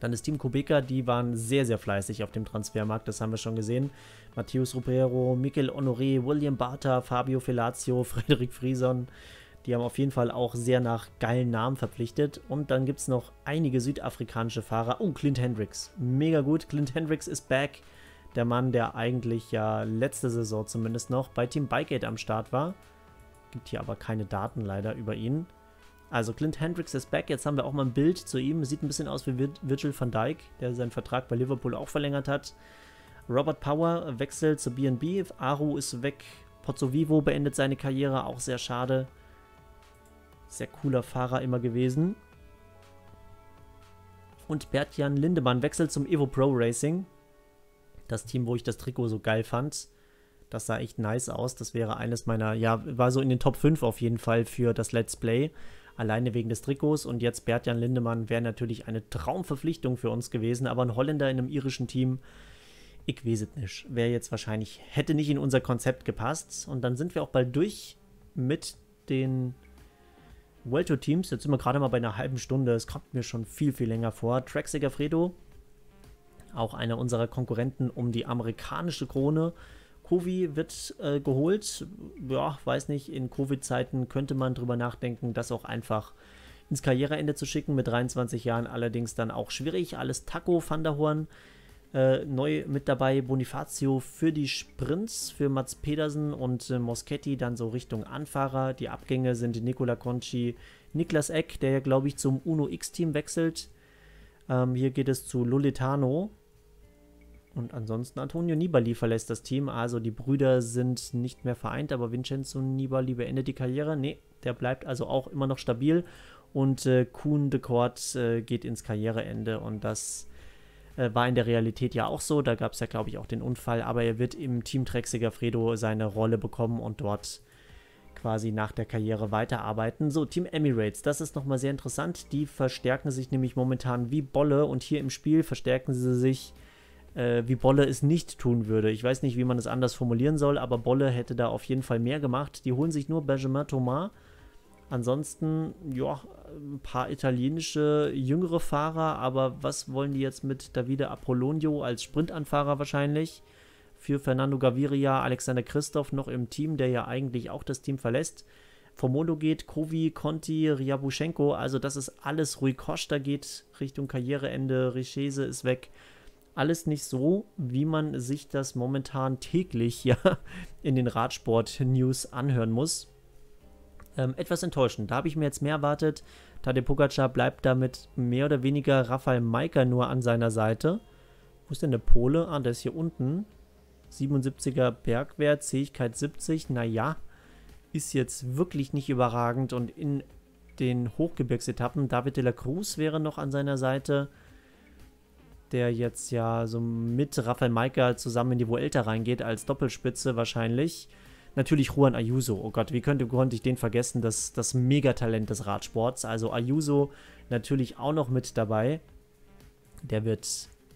Dann das Team Kubeka, die waren sehr, sehr fleißig auf dem Transfermarkt, das haben wir schon gesehen. Matthäus Rupero, Mikel Honoré, William Barter, Fabio Felazio, Frederik Frieson. Die haben auf jeden Fall auch sehr nach geilen Namen verpflichtet. Und dann gibt es noch einige südafrikanische Fahrer. Oh, Clint Hendricks. Mega gut. Clint Hendricks ist back. Der Mann, der eigentlich ja letzte Saison zumindest noch bei Team Bikeaid am Start war. Gibt hier aber keine Daten leider über ihn. Also Clint Hendricks ist back. Jetzt haben wir auch mal ein Bild zu ihm. Sieht ein bisschen aus wie Virgil van Dijk, der seinen Vertrag bei Liverpool auch verlängert hat. Robert Power wechselt zu BNB. Aru ist weg. Pozzo Vivo beendet seine Karriere. Auch sehr schade. Sehr cooler Fahrer immer gewesen. Und Bertjan Lindemann wechselt zum Evo Pro Racing. Das Team, wo ich das Trikot so geil fand. Das sah echt nice aus. Das wäre eines meiner, ja, war so in den Top 5 auf jeden Fall für das Let's Play alleine wegen des Trikots. Und jetzt Bertjan Lindemann wäre natürlich eine Traumverpflichtung für uns gewesen, aber ein Holländer in einem irischen Team Ich weiß es nicht. Wäre jetzt wahrscheinlich, hätte nicht in unser Konzept gepasst. Und dann sind wir auch bald durch mit den World Tour Teams. Jetzt sind wir gerade mal bei einer halben Stunde. Es kommt mir schon viel, viel länger vor. Track Segafredo, auch einer unserer Konkurrenten um die amerikanische Krone. Kovi wird äh, geholt. Ja, weiß nicht, in Covid-Zeiten könnte man drüber nachdenken, das auch einfach ins Karriereende zu schicken. Mit 23 Jahren allerdings dann auch schwierig. Alles Taco, Van der Horn. Äh, neu mit dabei Bonifacio für die Sprints, für Mats Pedersen und äh, Moschetti dann so Richtung Anfahrer. Die Abgänge sind Nicola Conci, Niklas Eck, der ja glaube ich zum Uno X-Team wechselt. Ähm, hier geht es zu Lolitano. Und ansonsten Antonio Nibali verlässt das Team. Also die Brüder sind nicht mehr vereint, aber Vincenzo Nibali beendet die Karriere. Nee, der bleibt also auch immer noch stabil. Und äh, Kuhn de Kort äh, geht ins Karriereende und das äh, war in der Realität ja auch so. Da gab es ja, glaube ich, auch den Unfall. Aber er wird im Team Trek Segafredo seine Rolle bekommen und dort quasi nach der Karriere weiterarbeiten. So, Team Emirates, das ist nochmal sehr interessant. Die verstärken sich nämlich momentan wie Bolle und hier im Spiel verstärken sie sich äh, wie Bolle es nicht tun würde. Ich weiß nicht, wie man es anders formulieren soll, aber Bolle hätte da auf jeden Fall mehr gemacht. Die holen sich nur Benjamin Thomas. Ansonsten, ja, ein paar italienische jüngere Fahrer, aber was wollen die jetzt mit Davide Apollonio als Sprintanfahrer wahrscheinlich? Für Fernando Gaviria, Alexander Christoph noch im Team, der ja eigentlich auch das Team verlässt. Formodo geht, Kovi, Conti, Ryabuschenko, also das ist alles. Rui Costa geht Richtung Karriereende, Richese ist weg. Alles nicht so, wie man sich das momentan täglich ja in den Radsport-News anhören muss. Ähm, etwas enttäuschend. Da habe ich mir jetzt mehr erwartet. Tadej Pogacar bleibt damit mehr oder weniger Rafael Maika nur an seiner Seite. Wo ist denn der Pole? Ah, der ist hier unten. 77er Bergwert, Zähigkeit 70. Naja, ist jetzt wirklich nicht überragend. Und in den Hochgebirgsetappen, David de la Cruz wäre noch an seiner Seite, der jetzt ja so mit Rafael Maika zusammen in die Vuelta reingeht, als Doppelspitze wahrscheinlich. Natürlich Juan Ayuso. Oh Gott, wie könnte, konnte ich den vergessen? Das, das Megatalent des Radsports. Also Ayuso natürlich auch noch mit dabei. Der wird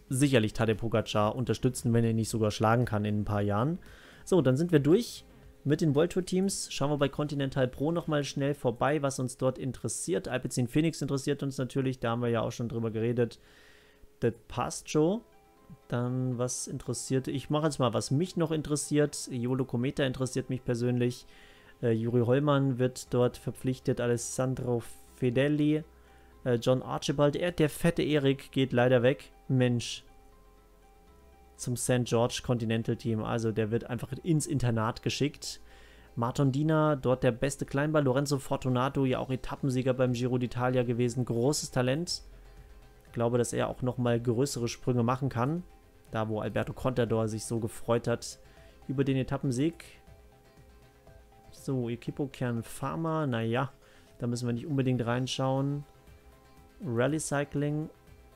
sicherlich Tadej Pogacar unterstützen, wenn er nicht sogar schlagen kann in ein paar Jahren. So, dann sind wir durch mit den World Tour Teams. Schauen wir bei Continental Pro nochmal schnell vorbei, was uns dort interessiert. Alpecin Phoenix interessiert uns natürlich, da haben wir ja auch schon drüber geredet. Das passt schon. Dann, was interessiert? Ich mache jetzt mal, was mich noch interessiert. Jolo Kometa interessiert mich persönlich. Äh, Juri Hollmann wird dort verpflichtet. Alessandro Fedeli. Äh, John Archibald. Er, der fette Erik geht leider weg. Mensch. Zum St. George Continental Team. Also der wird einfach ins Internat geschickt. Martin Dina, dort der beste Kleinball. Lorenzo Fortunato, ja auch Etappensieger beim Giro d'Italia gewesen. Großes Talent glaube, dass er auch nochmal größere Sprünge machen kann. Da, wo Alberto Contador sich so gefreut hat über den Etappensieg. So, Equipo Kern Pharma, naja, da müssen wir nicht unbedingt reinschauen. Rally Cycling,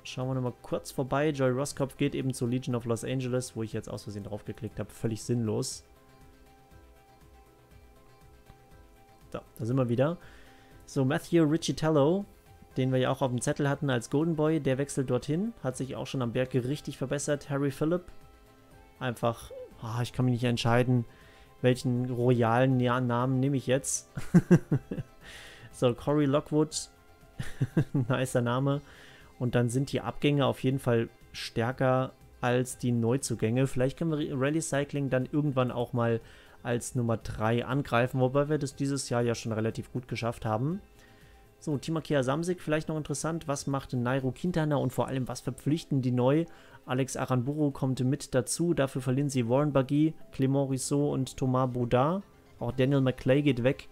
schauen wir nochmal kurz vorbei. Joy Roskopf geht eben zu Legion of Los Angeles, wo ich jetzt aus Versehen draufgeklickt habe. Völlig sinnlos. So, da sind wir wieder. So, Matthew Riccitello den wir ja auch auf dem Zettel hatten als Golden Boy, der wechselt dorthin, hat sich auch schon am Berg richtig verbessert. Harry Phillip, einfach, oh, ich kann mich nicht entscheiden, welchen royalen Namen nehme ich jetzt. so, Cory Lockwood, nicer Name. Und dann sind die Abgänge auf jeden Fall stärker als die Neuzugänge. Vielleicht können wir Rally Cycling dann irgendwann auch mal als Nummer 3 angreifen, wobei wir das dieses Jahr ja schon relativ gut geschafft haben. So, Timakea Samsik vielleicht noch interessant. Was macht Nairo Quintana und vor allem, was verpflichten die neu? Alex Aranburu kommt mit dazu. Dafür verlieren sie Warren Bagui, Clément Rousseau und Thomas Baudard. Auch Daniel McClay geht weg.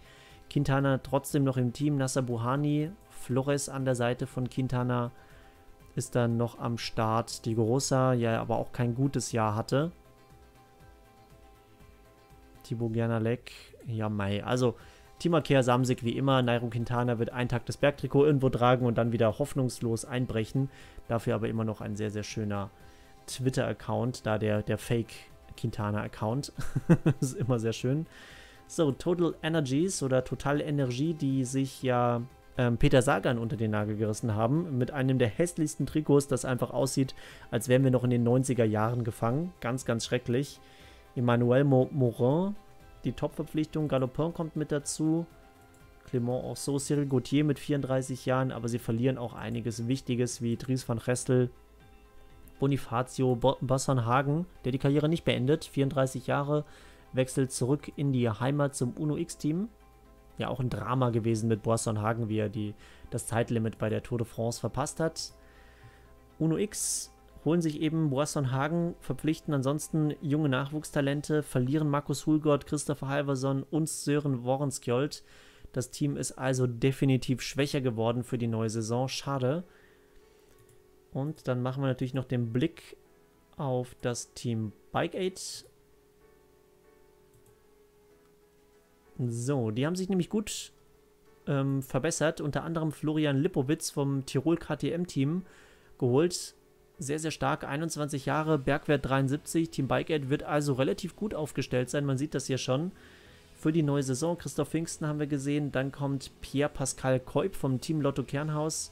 Quintana trotzdem noch im Team. Nasser Buhani, Flores an der Seite von Quintana ist dann noch am Start. Die Grossa, ja, aber auch kein gutes Jahr hatte. Thibaut Gernalek, ja, Mai. Also, Timakea Samsik wie immer. Nairo Quintana wird einen Tag das Bergtrikot irgendwo tragen und dann wieder hoffnungslos einbrechen. Dafür aber immer noch ein sehr, sehr schöner Twitter-Account, da der, der Fake Quintana-Account. ist immer sehr schön. So, Total Energies oder Total Energie, die sich ja ähm, Peter Sagan unter den Nagel gerissen haben, mit einem der hässlichsten Trikots, das einfach aussieht, als wären wir noch in den 90er Jahren gefangen. Ganz, ganz schrecklich. Emmanuel Morin, die Top-Verpflichtung, Galopin kommt mit dazu. Clement auch so, Cyril Gauthier mit 34 Jahren, aber sie verlieren auch einiges Wichtiges wie Dries van Restel, Bonifacio, Bo Bossan Hagen, der die Karriere nicht beendet, 34 Jahre, wechselt zurück in die Heimat zum Uno X-Team ja auch ein Drama gewesen mit Boisson Hagen, wie er die, das Zeitlimit bei der Tour de France verpasst hat. Uno X holen sich eben Boisson Hagen, verpflichten ansonsten junge Nachwuchstalente, verlieren Markus Hulgott, Christopher Halverson und Sören Worenskjold. Das Team ist also definitiv schwächer geworden für die neue Saison. Schade. Und dann machen wir natürlich noch den Blick auf das Team Bike Aid. So, die haben sich nämlich gut ähm, verbessert. Unter anderem Florian Lipowitz vom Tirol KTM-Team geholt. Sehr, sehr stark. 21 Jahre, Bergwert 73. Team Bike Aid wird also relativ gut aufgestellt sein. Man sieht das hier schon. Für die neue Saison. Christoph Pfingsten haben wir gesehen. Dann kommt Pierre-Pascal Keup vom Team Lotto Kernhaus.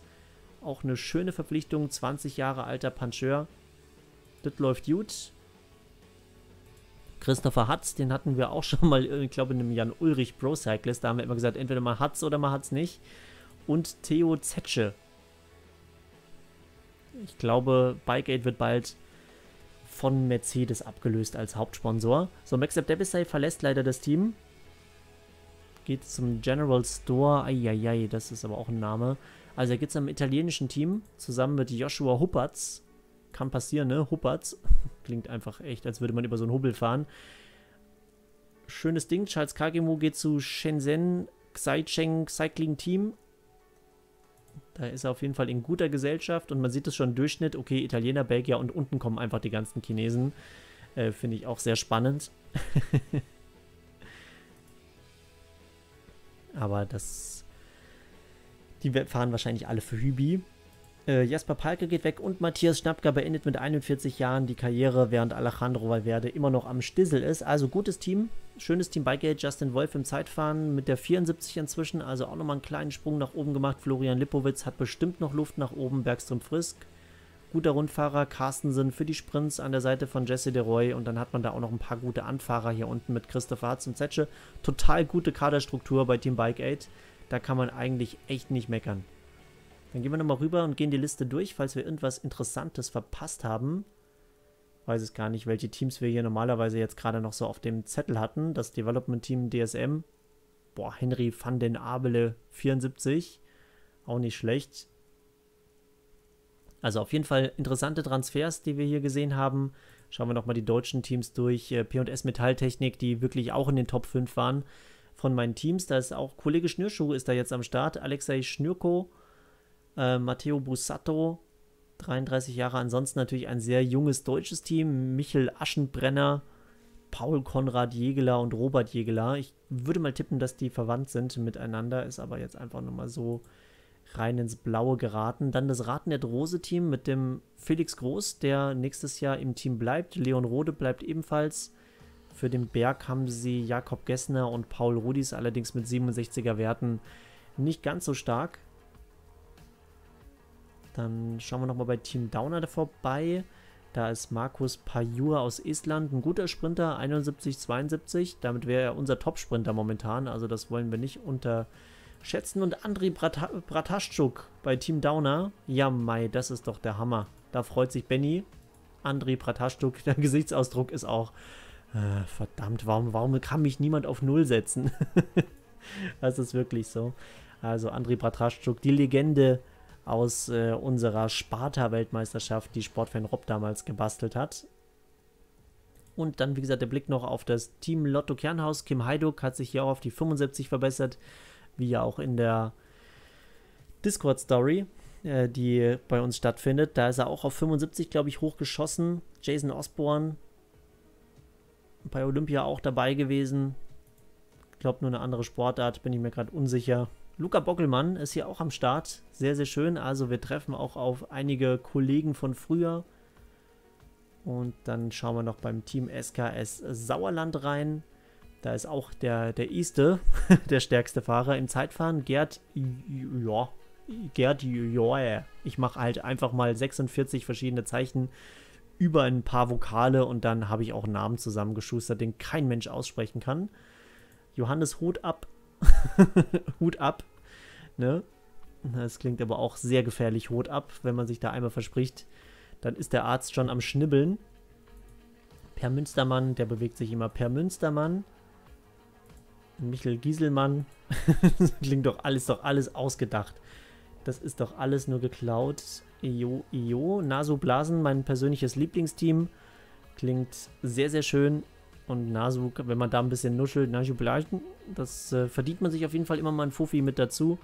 Auch eine schöne Verpflichtung. 20 Jahre alter Puncheur. Das läuft gut. Christopher Hatz, den hatten wir auch schon mal, ich glaube, in einem Jan Ulrich Pro Cyclist. Da haben wir immer gesagt, entweder mal Hatz oder mal Hatz nicht. Und Theo Zetsche. Ich glaube, Bikeaid wird bald von Mercedes abgelöst als Hauptsponsor. So, Max Debisay verlässt leider das Team. Geht zum General Store. Eieiei, das ist aber auch ein Name. Also er geht zum italienischen Team zusammen mit Joshua Huppertz kann passieren, ne? Huppertz. Klingt einfach echt, als würde man über so einen Hubbel fahren. Schönes Ding. Charles Kagemo geht zu Shenzhen Xicheng Cycling Team. Da ist er auf jeden Fall in guter Gesellschaft und man sieht es schon im Durchschnitt. Okay, Italiener, Belgier und unten kommen einfach die ganzen Chinesen. Äh, Finde ich auch sehr spannend. Aber das. Die fahren wahrscheinlich alle für Hübi. Äh, Jasper Palke geht weg und Matthias Schnappker beendet mit 41 Jahren die Karriere, während Alejandro Valverde immer noch am Stissel ist. Also gutes Team, schönes Team Bikegate, Justin Wolf im Zeitfahren mit der 74 inzwischen, also auch nochmal einen kleinen Sprung nach oben gemacht. Florian Lipowitz hat bestimmt noch Luft nach oben, Bergström Frisk. Guter Rundfahrer, Carstensen für die Sprints an der Seite von Jesse DeRoy und dann hat man da auch noch ein paar gute Anfahrer hier unten mit Christopher Hartz und Zetsche. Total gute Kaderstruktur bei Team Bike 8. Da kann man eigentlich echt nicht meckern. Dann gehen wir nochmal rüber und gehen die Liste durch, falls wir irgendwas Interessantes verpasst haben. Weiß es gar nicht, welche Teams wir hier normalerweise jetzt gerade noch so auf dem Zettel hatten. Das Development Team DSM. Boah, Henry van den Abele 74. Auch nicht schlecht. Also auf jeden Fall interessante Transfers, die wir hier gesehen haben. Schauen wir nochmal die deutschen Teams durch. Äh, P&S Metalltechnik, die wirklich auch in den Top 5 waren von meinen Teams. Da ist auch Kollege Schnürschuh ist da jetzt am Start. Alexei Schnürko äh, Matteo Bussato, 33 Jahre. Ansonsten natürlich ein sehr junges deutsches Team. Michel Aschenbrenner, Paul Konrad Jägeler und Robert Jägeler. Ich würde mal tippen, dass die verwandt sind miteinander, ist aber jetzt einfach nochmal so rein ins Blaue geraten. Dann das Ratennet-Rose-Team mit dem Felix Groß, der nächstes Jahr im Team bleibt. Leon Rode bleibt ebenfalls. Für den Berg haben sie Jakob Gessner und Paul Rudis, allerdings mit 67er Werten nicht ganz so stark. Dann schauen wir nochmal bei Team Downer vorbei. Da ist Markus Pajur aus Estland, ein guter Sprinter, 71-72. Damit wäre er unser Top-Sprinter momentan, also das wollen wir nicht unterschätzen. Und Andri Brata Brataschuk bei Team Downer. Ja, Mai, das ist doch der Hammer. Da freut sich Benny. Andri Brataschuk, der Gesichtsausdruck ist auch, äh, verdammt, warum, warum kann mich niemand auf Null setzen? das ist wirklich so. Also Andri Brataschuk, die Legende aus äh, unserer Sparta-Weltmeisterschaft, die Sportfan Rob damals gebastelt hat. Und dann, wie gesagt, der Blick noch auf das Team Lotto Kernhaus. Kim Heiduk hat sich hier auch auf die 75 verbessert, wie ja auch in der Discord-Story, äh, die bei uns stattfindet. Da ist er auch auf 75, glaube ich, hochgeschossen. Jason Osborne bei Olympia auch dabei gewesen. Ich glaube, nur eine andere Sportart, bin ich mir gerade unsicher. Luca Bockelmann ist hier auch am Start. Sehr, sehr schön. Also wir treffen auch auf einige Kollegen von früher. Und dann schauen wir noch beim Team SKS Sauerland rein. Da ist auch der, der Iste, der stärkste Fahrer im Zeitfahren. Gerd, ja, Gerd, ja, ich mache halt einfach mal 46 verschiedene Zeichen über ein paar Vokale und dann habe ich auch einen Namen zusammengeschustert, den kein Mensch aussprechen kann. Johannes Hut ab. Hut ab. Ne? Das klingt aber auch sehr gefährlich, Hut ab, wenn man sich da einmal verspricht. Dann ist der Arzt schon am Schnibbeln. Per Münstermann, der bewegt sich immer per Münstermann. Michel Gieselmann. klingt doch alles, doch alles ausgedacht. Das ist doch alles nur geklaut. Io, Io. Nasu Blasen, mein persönliches Lieblingsteam. Klingt sehr, sehr schön. Und Nasu, wenn man da ein bisschen nuschelt, das äh, verdient man sich auf jeden Fall immer mal ein Fuffi mit dazu.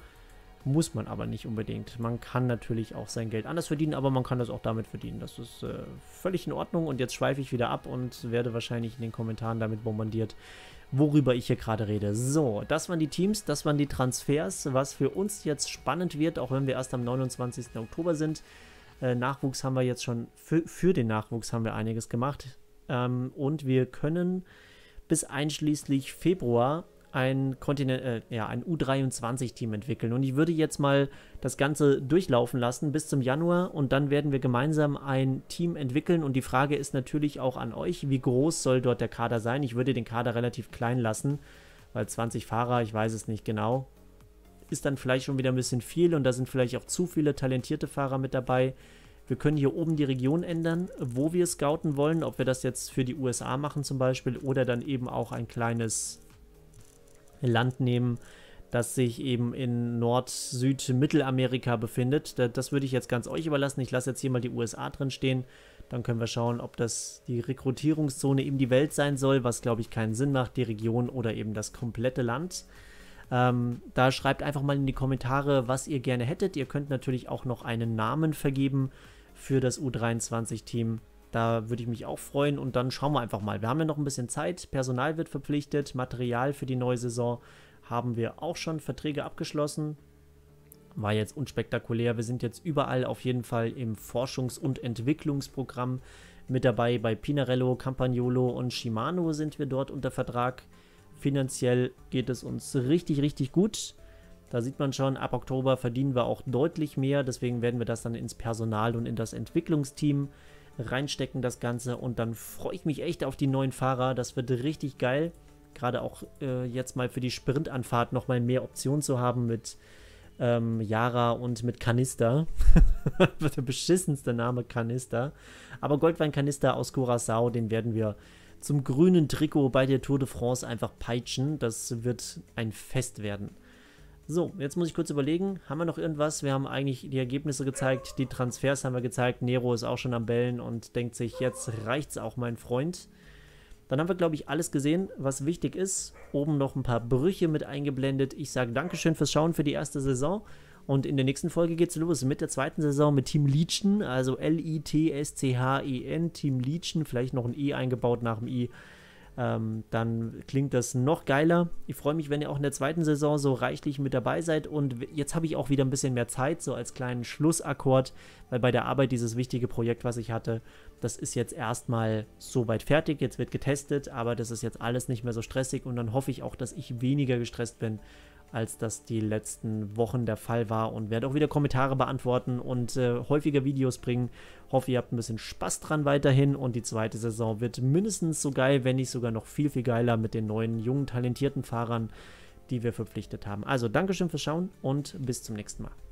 Muss man aber nicht unbedingt. Man kann natürlich auch sein Geld anders verdienen, aber man kann das auch damit verdienen. Das ist äh, völlig in Ordnung. Und jetzt schweife ich wieder ab und werde wahrscheinlich in den Kommentaren damit bombardiert, worüber ich hier gerade rede. So, das waren die Teams, das waren die Transfers. Was für uns jetzt spannend wird, auch wenn wir erst am 29. Oktober sind. Äh, Nachwuchs haben wir jetzt schon, für, für den Nachwuchs haben wir einiges gemacht. Ähm, und wir können bis einschließlich Februar ein, äh, ja, ein U23-Team entwickeln. Und ich würde jetzt mal das Ganze durchlaufen lassen bis zum Januar und dann werden wir gemeinsam ein Team entwickeln. Und die Frage ist natürlich auch an euch, wie groß soll dort der Kader sein? Ich würde den Kader relativ klein lassen, weil 20 Fahrer, ich weiß es nicht genau, ist dann vielleicht schon wieder ein bisschen viel und da sind vielleicht auch zu viele talentierte Fahrer mit dabei. Wir können hier oben die Region ändern, wo wir scouten wollen, ob wir das jetzt für die USA machen zum Beispiel oder dann eben auch ein kleines Land nehmen, das sich eben in Nord-, Süd-, Mittelamerika befindet. Das würde ich jetzt ganz euch überlassen. Ich lasse jetzt hier mal die USA drin stehen. Dann können wir schauen, ob das die Rekrutierungszone eben die Welt sein soll, was glaube ich keinen Sinn macht, die Region oder eben das komplette Land. Ähm, da schreibt einfach mal in die Kommentare, was ihr gerne hättet. Ihr könnt natürlich auch noch einen Namen vergeben für das U23-Team. Da würde ich mich auch freuen und dann schauen wir einfach mal. Wir haben ja noch ein bisschen Zeit. Personal wird verpflichtet. Material für die neue Saison haben wir auch schon Verträge abgeschlossen. War jetzt unspektakulär. Wir sind jetzt überall auf jeden Fall im Forschungs- und Entwicklungsprogramm mit dabei. Bei Pinarello, Campagnolo und Shimano sind wir dort unter Vertrag. Finanziell geht es uns richtig, richtig gut. Da sieht man schon, ab Oktober verdienen wir auch deutlich mehr. Deswegen werden wir das dann ins Personal und in das Entwicklungsteam reinstecken, das Ganze. Und dann freue ich mich echt auf die neuen Fahrer. Das wird richtig geil. Gerade auch äh, jetzt mal für die Sprintanfahrt nochmal mehr Optionen zu haben mit ähm, Yara und mit Kanister. der beschissenste Name Kanister. Aber Goldwein-Kanister aus Curacao, den werden wir zum grünen Trikot bei der Tour de France einfach peitschen. Das wird ein Fest werden. So, jetzt muss ich kurz überlegen, haben wir noch irgendwas? Wir haben eigentlich die Ergebnisse gezeigt, die Transfers haben wir gezeigt. Nero ist auch schon am Bellen und denkt sich, jetzt reicht's auch, mein Freund. Dann haben wir, glaube ich, alles gesehen, was wichtig ist. Oben noch ein paar Brüche mit eingeblendet. Ich sage Dankeschön fürs Schauen für die erste Saison. Und in der nächsten Folge geht es los mit der zweiten Saison mit Team Leechen, also L-I-T-S-C-H-E-N, Team Leechen, vielleicht noch ein E eingebaut nach dem I ähm, dann klingt das noch geiler. Ich freue mich, wenn ihr auch in der zweiten Saison so reichlich mit dabei seid. Und jetzt habe ich auch wieder ein bisschen mehr Zeit, so als kleinen Schlussakkord, weil bei der Arbeit dieses wichtige Projekt, was ich hatte, das ist jetzt erstmal soweit fertig. Jetzt wird getestet, aber das ist jetzt alles nicht mehr so stressig. Und dann hoffe ich auch, dass ich weniger gestresst bin als das die letzten Wochen der Fall war und werde auch wieder Kommentare beantworten und äh, häufiger Videos bringen. Hoffe, ihr habt ein bisschen Spaß dran weiterhin und die zweite Saison wird mindestens so geil, wenn nicht sogar noch viel, viel geiler mit den neuen, jungen, talentierten Fahrern, die wir verpflichtet haben. Also Dankeschön fürs Schauen und bis zum nächsten Mal.